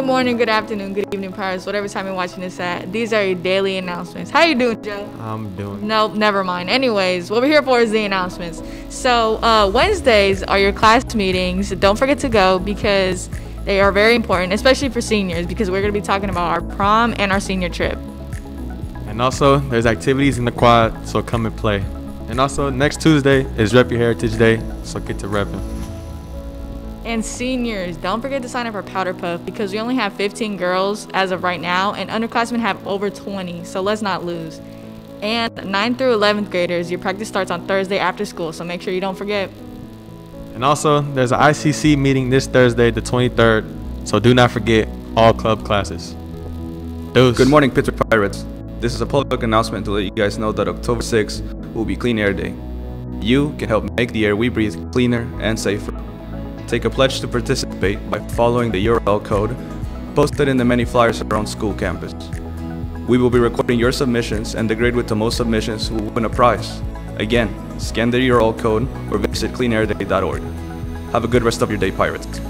Good morning, good afternoon, good evening, Pirates, whatever time you're watching this at. These are your daily announcements. How you doing, Joe? I'm doing. Nope, never mind. Anyways, what we're here for is the announcements. So uh, Wednesdays are your class meetings. Don't forget to go because they are very important, especially for seniors, because we're going to be talking about our prom and our senior trip. And also, there's activities in the quad, so come and play. And also, next Tuesday is Rep Your Heritage Day, so get to repping. And seniors, don't forget to sign up for Powder Puff because we only have 15 girls as of right now, and underclassmen have over 20, so let's not lose. And 9th through 11th graders, your practice starts on Thursday after school, so make sure you don't forget. And also, there's an ICC meeting this Thursday, the 23rd, so do not forget all club classes. Deuce. Good morning, Pittsburg Pirates. This is a public announcement to let you guys know that October 6th will be Clean Air Day. You can help make the air we breathe cleaner and safer. Take a pledge to participate by following the URL code posted in the many flyers around school campus. We will be recording your submissions and the grade with the most submissions will win a prize. Again, scan the URL code or visit cleanairday.org. Have a good rest of your day, Pirates.